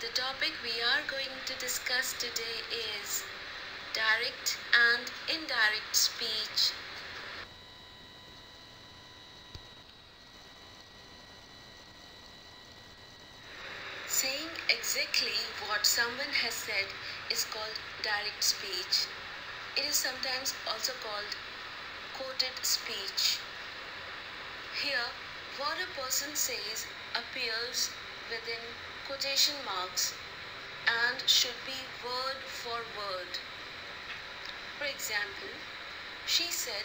The topic we are going to discuss today is direct and indirect speech. Saying exactly what someone has said is called direct speech. It is sometimes also called quoted speech. Here, what a person says appears within quotation marks and should be word for word. For example, she said,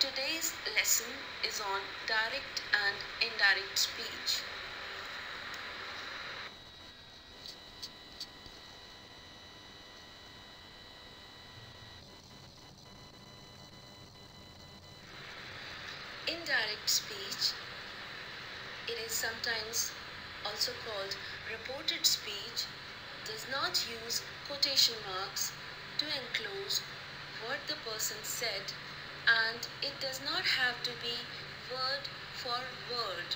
Today's lesson is on direct and indirect speech. Indirect speech, it is sometimes also called reported speech, does not use quotation marks to enclose what the person said and it does not have to be word for word.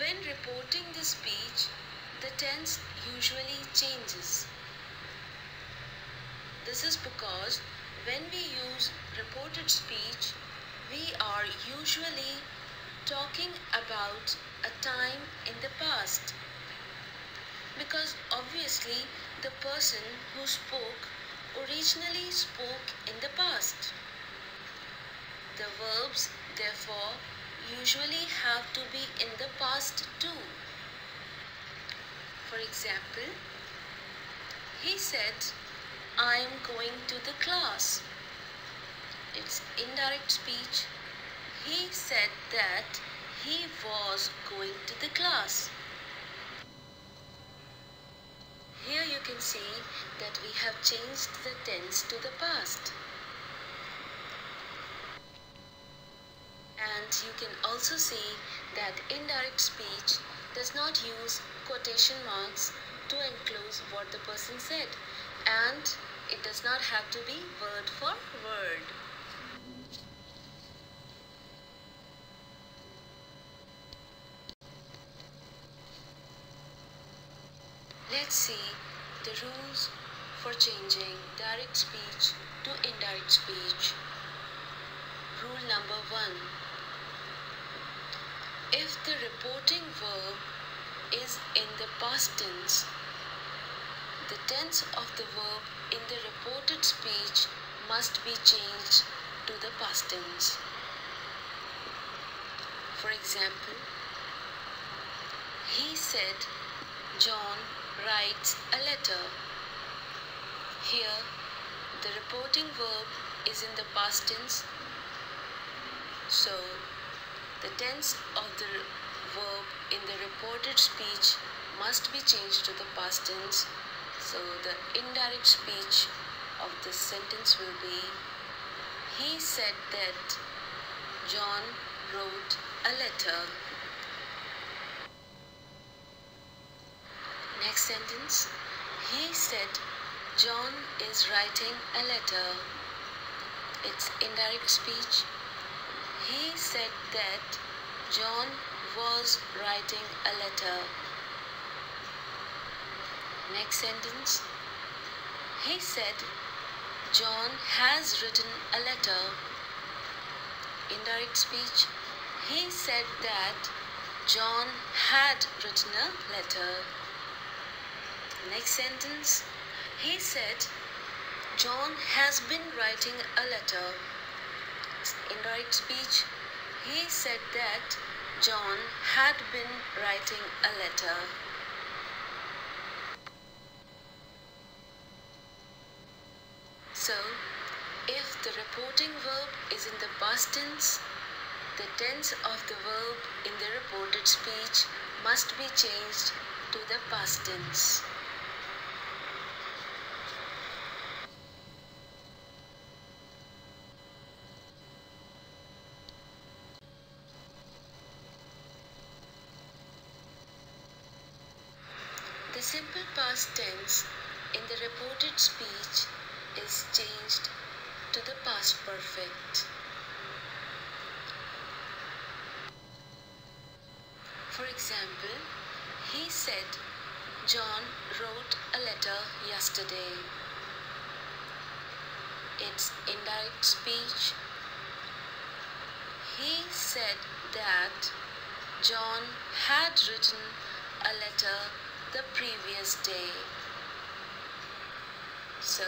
When reporting the speech, the tense usually changes. This is because when we use reported speech, we are usually talking about a time in the past. Because obviously, the person who spoke originally spoke in the past. The verbs, therefore, usually have to be in the past too. For example, he said, I am going to the class. It's indirect speech. He said that he was going to the class. Here you can see that we have changed the tense to the past. And you can also see that indirect speech does not use quotation marks to enclose what the person said and it does not have to be word for word. Let's see the rules for changing direct speech to indirect speech. Rule number one. If the reporting verb is in the past tense, the tense of the verb in the reported speech must be changed to the past tense. For example, he said John writes a letter. Here, the reporting verb is in the past tense. So, the tense of the verb in the reported speech must be changed to the past tense. So, the indirect speech of this sentence will be He said that John wrote a letter. Next sentence. He said John is writing a letter. It's indirect speech. He said that John was writing a letter. Next sentence. He said John has written a letter. Indirect speech. He said that John had written a letter. Next sentence. He said John has been writing a letter. Indirect speech. He said that John had been writing a letter. So, if the reporting verb is in the past tense, the tense of the verb in the reported speech must be changed to the past tense. The simple past tense in the reported speech is changed to the past perfect. For example, he said, John wrote a letter yesterday. It's indirect speech. He said that John had written a letter the previous day. So,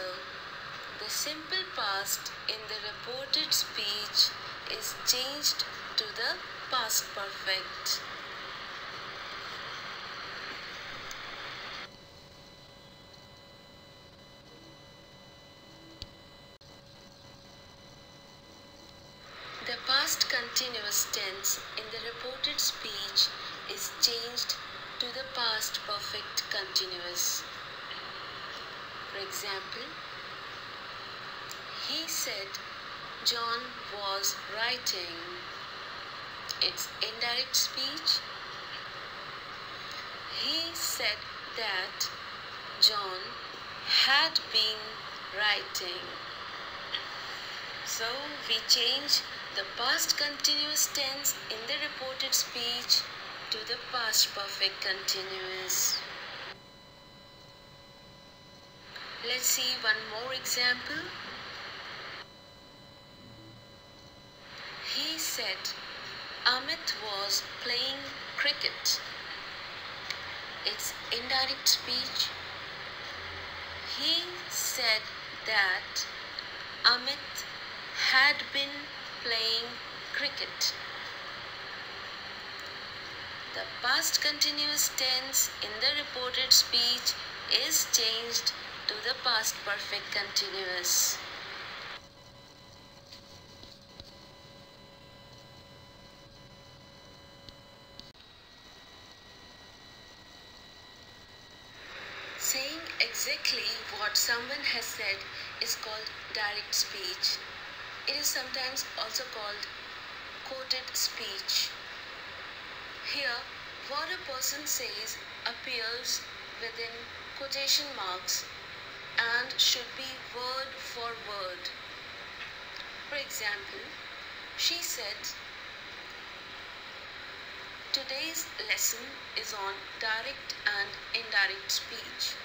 the simple past in the reported speech is changed to the past perfect. The past continuous tense in the reported speech is changed to the past perfect continuous. For example, he said John was writing. It's indirect speech. He said that John had been writing. So we change the past continuous tense in the reported speech to the past perfect continuous. Let's see one more example. He said Amit was playing cricket. It's indirect speech. He said that Amit had been playing cricket. The past continuous tense in the reported speech is changed to the past perfect continuous. Exactly what someone has said is called direct speech. It is sometimes also called quoted speech. Here, what a person says appears within quotation marks and should be word for word. For example, she said, Today's lesson is on direct and indirect speech.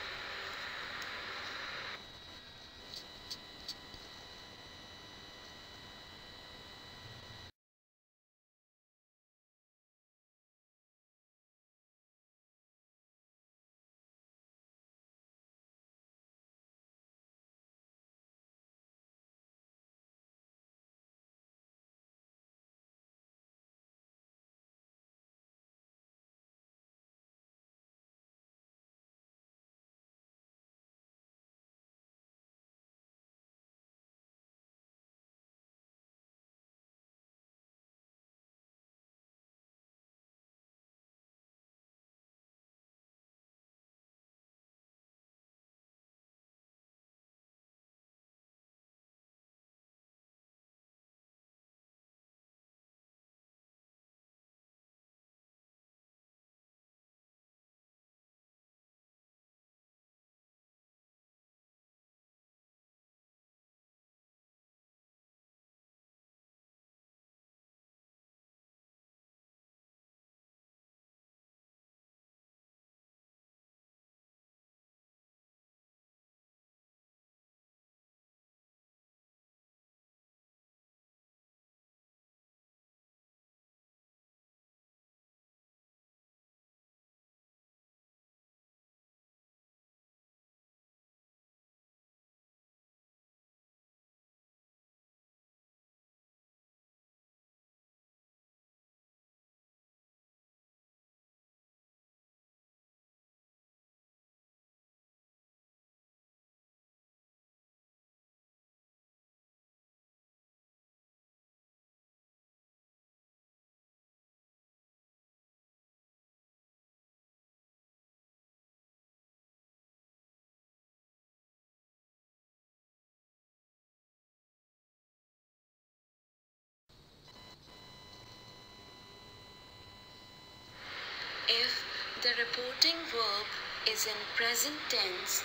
The reporting verb is in present tense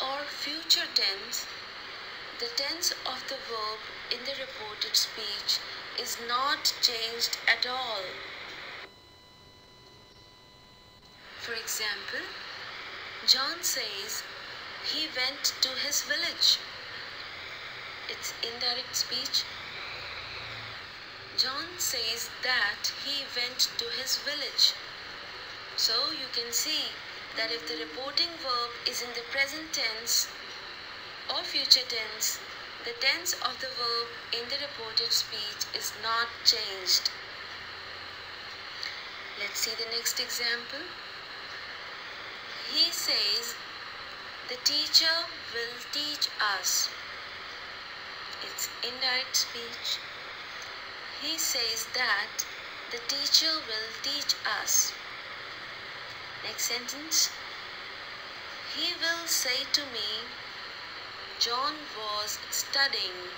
or future tense, the tense of the verb in the reported speech is not changed at all. For example, John says he went to his village. It's indirect speech. John says that he went to his village. So you can see that if the reporting verb is in the present tense or future tense, the tense of the verb in the reported speech is not changed. Let's see the next example. He says, the teacher will teach us. It's indirect speech. He says that the teacher will teach us. Next sentence. He will say to me, John was studying.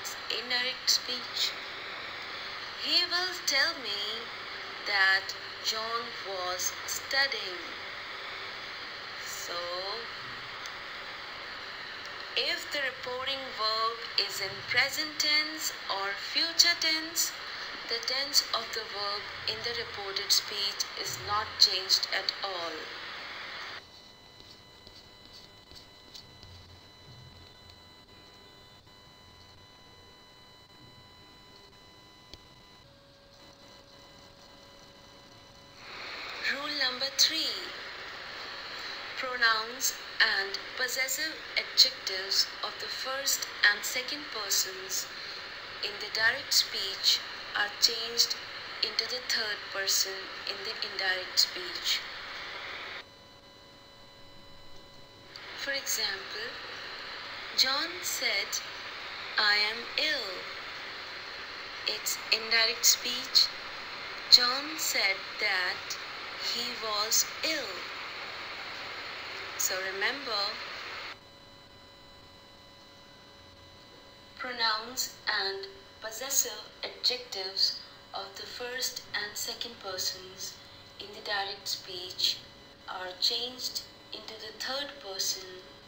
It's indirect speech. He will tell me that John was studying. So, if the reporting verb is in present tense or future tense, the tense of the verb in the reported speech is not changed at all. Rule number three pronouns and possessive adjectives of the first and second persons in the direct speech are changed into the third person in the indirect speech. For example, John said, I am ill. It's indirect speech. John said that he was ill. So remember, pronouns and possessive adjectives of the first and second persons in the direct speech are changed into the third person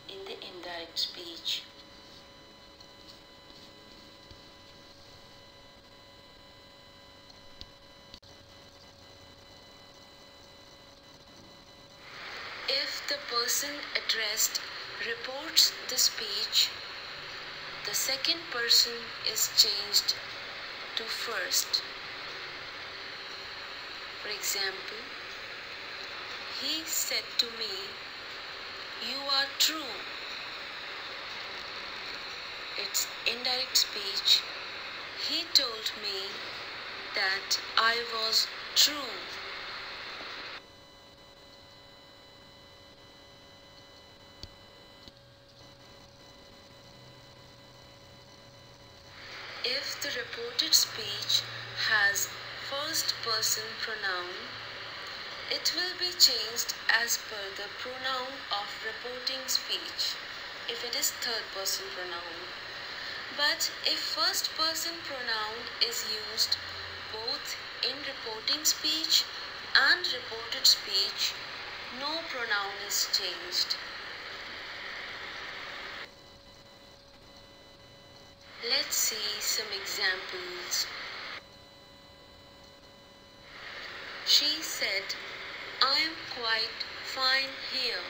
in the indirect speech. If the person addressed reports the speech, the second person is changed to first. For example, he said to me, You are true. It's indirect speech. He told me that I was true. If the reported speech has first person pronoun, it will be changed as per the pronoun of reporting speech if it is third person pronoun. But if first person pronoun is used both in reporting speech and reported speech, no pronoun is changed. Let's see some examples. She said, I am quite fine here.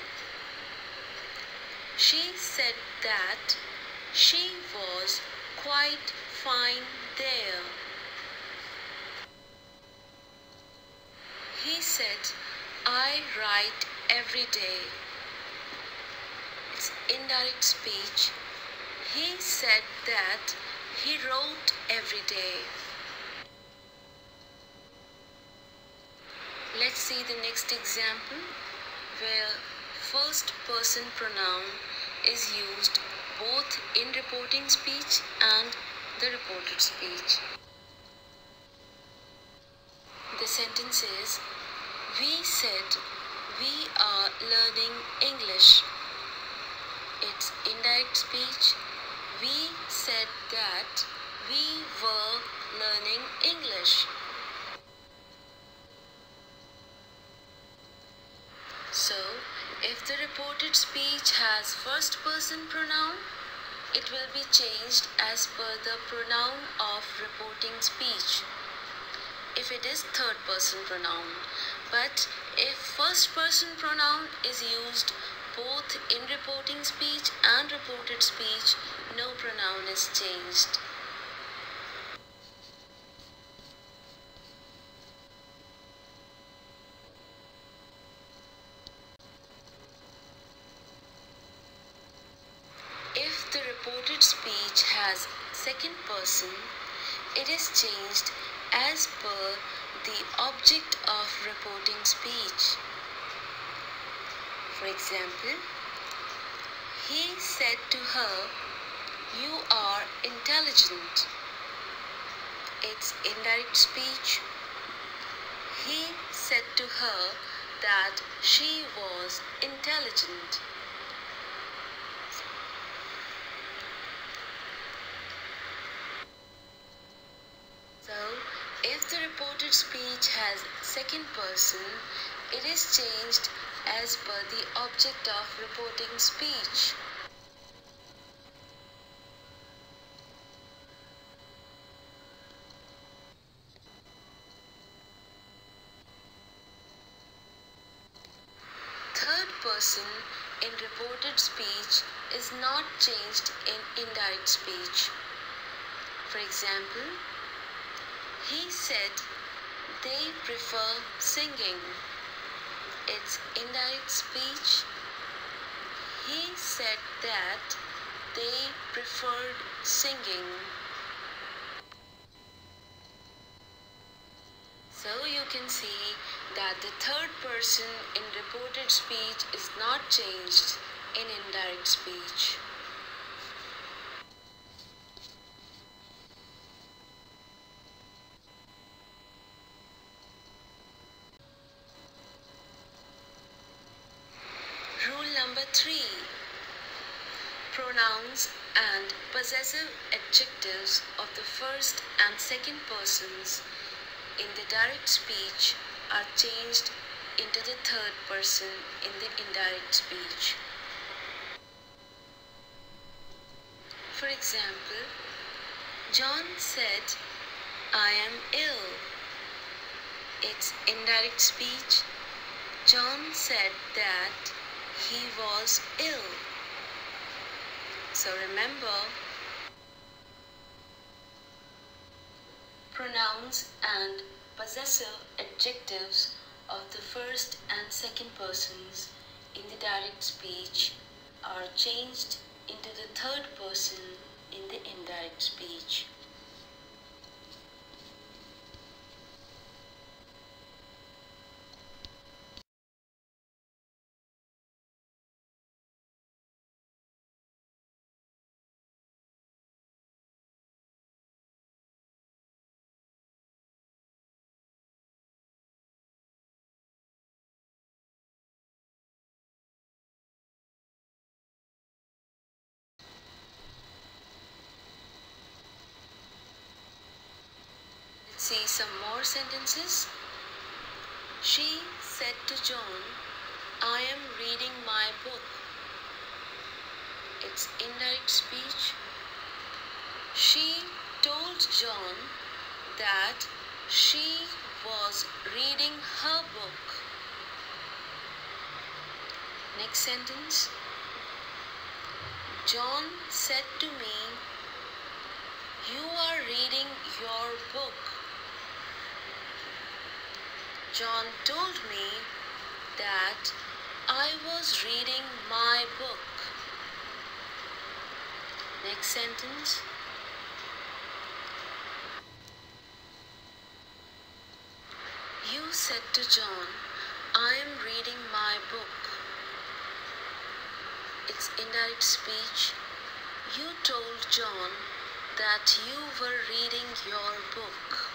She said that she was quite fine there. He said, I write every day. It's indirect speech. He said that he wrote every day. Let's see the next example where first person pronoun is used both in reporting speech and the reported speech. The sentence is We said we are learning English. It's indirect speech. We said that we were learning English. So, if the reported speech has first person pronoun, it will be changed as per the pronoun of reporting speech. if it is third person pronoun. But if first person pronoun is used both in reporting speech and reported speech, no pronoun is changed. If the reported speech has second person, it is changed as per the object of reporting speech. For example, he said to her, You are intelligent. It's indirect speech. He said to her that she was intelligent. So, if the reported speech has second person, it is changed as per the object of reporting speech. Third person in reported speech is not changed in indirect speech. For example, he said they prefer singing. It's indirect speech. He said that they preferred singing. So you can see that the third person in reported speech is not changed in indirect speech. Rule number three Pronouns and possessive adjectives of the first and second persons in the direct speech are changed into the third person in the indirect speech. For example, John said, I am ill. It's indirect speech. John said that he was ill. So remember, pronouns and possessive adjectives of the first and second persons in the direct speech are changed into the third person in the indirect speech. Let's see some more sentences. She said to John, I am reading my book. It's indirect speech. She told John that she was reading her book. Next sentence. John said to me, You are reading your book. John told me that I was reading my book. Next sentence. You said to John, I am reading my book. It's indirect speech. You told John that you were reading your book.